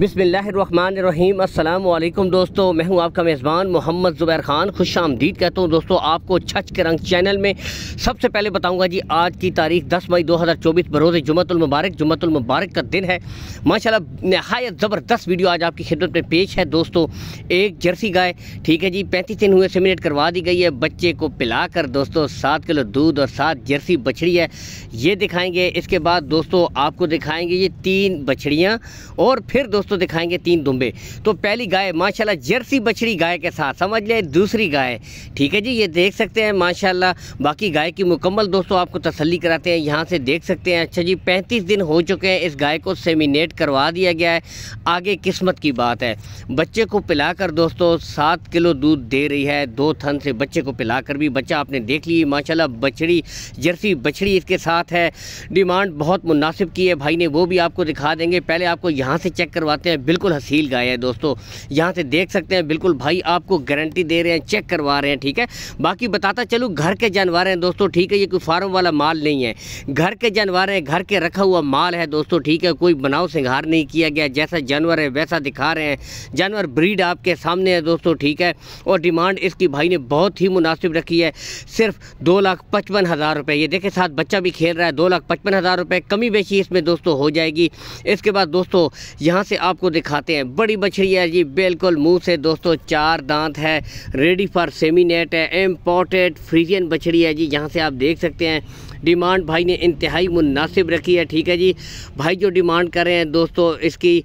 بسم اللہ الرحمن الرحیم۔ السلام علیکم دوستو، میں ہوں آپ کا میزبان محمد زبیر خان، خوش آمدید کہتا ہوں دوستو، آپ کو چھچ کے رنگ چینل میں سب سے پہلے بتاؤں گا جی آج کی تاریخ دس مئی دو ہزار چوبیس، بروز جمعۃ المبارک جمعۃ المبارک کا دن ہے۔ ماشاءاللہ، نہایت زبردست ویڈیو آج آپ کی خدمت میں پیش ہے دوستو۔ ایک جرسی گائے، ٹھیک ہے جی پینتیس دن ہوئے سیمینیٹ کروا دی گئی ہے۔ بچے کو پلا کر دوستو، سات کلو دودھ اور سات جرسی بچڑی ہے۔ یہ دکھائیں گے، اس کے بعد دوستو، آپ کو دکھائیں گے یہ تین بچڑیاں اور پھر دوستو دکھائیں گے تین دمبے۔ تو پہلی گائے ماشاءاللہ جرسی بچڑی گائے کے ساتھ، سمجھ لیں؟ دوسری گائے۔ ٹھیک ہے جی یہ دیکھ سکتے ہیں، ماشاءاللہ باقی گائے کی مکمل دوستو آپ کو تسلی کراتے ہیں، یہاں سے دیکھ سکتے ہیں۔ اچھا جی پینتیس دن ہو چکے ہیں، اس گائے کو سیمینیٹ کروا دیا گیا ہے۔ آگے قسمت کی بات ہے۔ بچے کو پلا کر دوستو، سات کلو دودھ دے رہی ہے، دو تھن سے بچے کو پلا کر بھی۔ بچہ آپ نے دیکھ لی، ماشاءاللہ بچڑی، جرسی بچڑی اس کے ساتھ ہے۔ ڈیمانڈ بہت مناسب کی ہے، بھائی نے وہ بھی آپ کو دکھا دیں گے۔ پہلے آپ کو یہاں سے چیک کروا کرواتے ہیں بالکل حسیل گائے ہے دوستو۔ یہاں سے دیکھ سکتے ہیں، بالکل بھائی آپ کو گارنٹی دے رہے ہیں چیک کروا رہے ہیں، ٹھیک ہے؟ باقی بتاتا چلو گھر کے جانور ہیں دوستو، ٹھیک ہے، یہ کوئی فارم والا مال نہیں ہے۔ گھر کے جانور ہیں، گھر کے رکھا ہوا مال ہے دوستو، ٹھیک ہے، کوئی بناؤ سنگھار نہیں کیا گیا، جیسا جانور ہے ویسا دکھا رہے ہیں۔ جانور بریڈ آپ کے سامنے ہے دوستو، ٹھیک ہے۔ اور ڈیمانڈ اس کی بھائی نے بہت ہی مناسب رکھی ہے، صرف دو لاکھ پچپن ہزار روپے۔ یہ دیکھیں، ساتھ بچہ بھی کھیل رہا ہے، دو لاکھ پچپن ہزار روپے کمی بیشی اس میں دوستو ہو جائے گی۔ اس کے بعد دوستو، یہاں سے آپ کو دکھاتے ہیں۔ بڑی بچڑی ہے جی بالکل منہ سے دوستو، چار دانت ہے ریڈی فار سیمینیٹ ہے امپورٹڈ فریزین بچھڑی ہے جی یہاں سے آپ دیکھ سکتے ہیں۔ ڈیمانڈ بھائی نے انتہائی مناسب رکھی ہے، ٹھیک ہے جی۔ بھائی جو ڈیمانڈ کر رہے ہیں دوستو، اس کی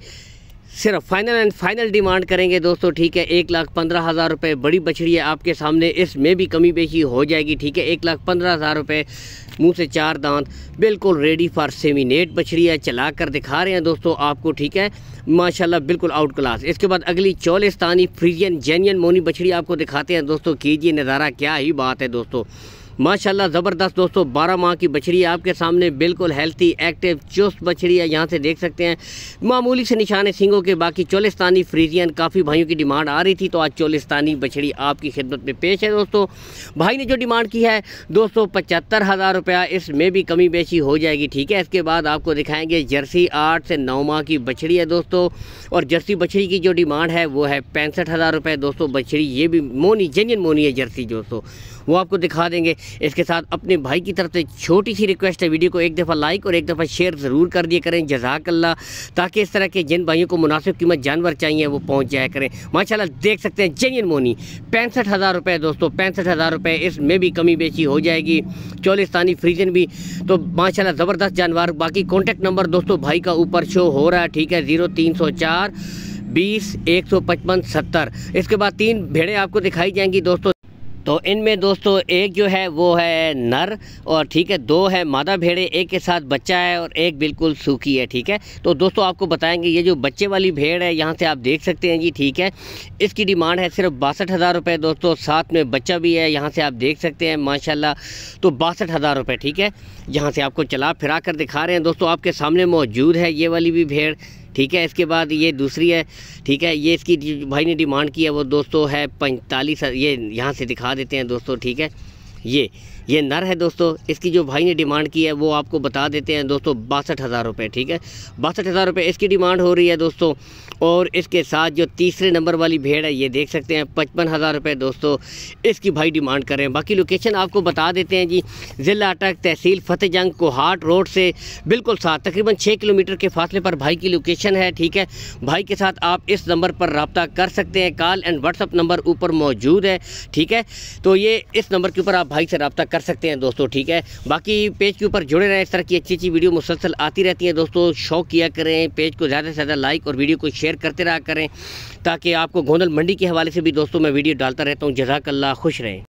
صرف فائنل اینڈ فائنل ڈیمانڈ کریں گے دوستو، ٹھیک ہے، ایک لاکھ پندرہ ہزار روپے بڑی بچڑی ہے آپ کے سامنے، اس میں بھی کمی بیشی ہو جائے گی، ٹھیک ہے، ایک لاکھ پندرہ ہزار روپے منہ سے چار دانت، بالکل ریڈی فار سیمینیٹ بچڑی ہے، چلا کر دکھا رہے ہیں دوستو آپ کو، ٹھیک ہے، ماشاءاللہ بالکل آؤٹ کلاس اس کے بعد اگلی چولستانی فریزین جینین مونی بچڑی آپ کو دکھاتے ہیں دوستو کیجیے نظارہ، کیا ہی بات ہے دوستو۔ ماشاءاللہ زبردست دوستو، بارہ ماہ کی بچڑی آپ کے سامنے، بالکل ہیلتھی ایکٹیو چوست بچڑی ہے، یہاں سے دیکھ سکتے ہیں۔ معمولی سے نشان سنگوں کے باقی چولستانی فریزین، کافی بھائیوں کی ڈیمانڈ آ رہی تھی، تو آج چولستانی بچڑی آپ کی خدمت میں پیش ہے دوستو۔ بھائی نے جو ڈیمانڈ کی ہے دو سو پچہتر ہزار روپیہ، اس میں بھی کمی بیشی ہو جائے گی، ٹھیک ہے۔ اس کے بعد آپ کو دکھائیں گے جرسی آٹھ سے نو ماہ کی بچڑی ہے دوستو۔ اور جرسی بچڑی کی جو ڈیمانڈ ہے، وہ ہے پینسٹھ ہزار روپے دوستو بچڑی یہ بھی مونی جینین مونی ہے جرسی، دوستو۔ وہ آپ کو دکھا دیں گے۔ اس کے ساتھ اپنے بھائی کی طرف سے چھوٹی سی ریکویسٹ ہے۔ ویڈیو کو ایک دفعہ لائک اور ایک دفعہ شیئر ضرور کر دیا کریں۔ جزاک اللہ۔ تاکہ اس طرح کے جن بھائیوں کو مناسب قیمت جانور چاہیے وہ پہنچ جایا کریں۔ ماشاءاللہ دیکھ سکتے ہیں۔ جینین مونی۔ پینسٹھ ہزار روپے دوستو، پینسٹھ ہزار روپے۔ اس میں بھی کمی بیچی ہو جائے گی۔ چولستانی فریزن بھی۔ تو ماشاءاللہ زبردست جانور۔ باقی کانٹیکٹ نمبر دوستو بھائی کا اوپر شو ہو رہا ہے۔ ٹھیک ہے۔ زیرو تین سو چار بیس ایک سو پچپن ستر۔ اس کے بعد تین بھیڑیں آپ کو دکھائی جائیں گی دوستو۔ تو ان میں دوستو ایک جو ہے وہ ہے نر اور ٹھیک ہے، دو ہے مادہ بھیڑے، ایک کے ساتھ بچہ ہے اور ایک بالکل سوکھی ہے، ٹھیک ہے؟ تو دوستو آپ کو بتائیں گے، یہ جو بچے والی بھیڑ ہے، یہاں سے آپ دیکھ سکتے ہیں جی ٹھیک ہے۔ اس کی ڈیمانڈ ہے صرف باسٹھ ہزار روپے دوستو، ساتھ میں بچہ بھی ہے، یہاں سے آپ دیکھ سکتے ہیں، ماشاءاللہ۔ تو باسٹھ ہزار روپے، ٹھیک ہے؟ یہاں سے آپ کو چلا پھرا کر دکھا رہے ہیں۔ دوستو آپ کے سامنے موجود ہے یہ والی بھی بھیڑ۔ ٹھیک ہے، اس کے بعد یہ دوسری ہے، ٹھیک ہے، یہ اس کی بھائی نے ڈیمانڈ کی ہے وہ دوستو ہے پینتالیس، یہ یہاں سے دکھا دیتے ہیں دوستو، ٹھیک ہے، یہ یہ نر ہے دوستو، اس کی جو بھائی نے ڈیمانڈ کی ہے، وہ آپ کو بتا دیتے ہیں دوستو باسٹھ ہزار روپے، ٹھیک ہے؟ باسٹھ ہزار روپے اس کی ڈیمانڈ ہو رہی ہے دوستو، اور اس کے ساتھ جو تیسرے نمبر والی بھیڑ ہے، یہ دیکھ سکتے ہیں، پچپن ہزار روپے دوستو اس کی بھائی ڈیمانڈ کر رہے ہیں۔ باقی لوکیشن آپ کو بتا دیتے ہیں جی ضلع اٹک تحصیل فتح جنگ کوہاٹ روڈ سے بالکل ساتھ، تقریباً چھ کلومیٹر کے فاصلے پر بھائی کی لوکیشن ہے، ٹھیک ہے؟ بھائی کے ساتھ آپ اس نمبر پر رابطہ کر سکتے ہیں، call and what's up number اوپر موجود ہے، ٹھیک ہے؟ تو یہ اس نمبر کے اوپر آپ بھائی سے رابطہ کر سکتے ہیں دوستو، ٹھیک ہے؟ باقی پیج کے اوپر جڑے رہیں، اس طرح کی اچھی اچھی ویڈیو مسلسل آتی رہتی ہیں دوستو، شوق کیا کریں، پیج کو زیادہ سے زیادہ لائک اور ویڈیو کو شیئر کرتے رہا کریں تاکہ آپ کو گوندل منڈی کے حوالے سے بھی دوستو میں ویڈیو ڈالتا رہتا ہوں۔ جزاک اللہ، خوش رہیں۔